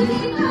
Música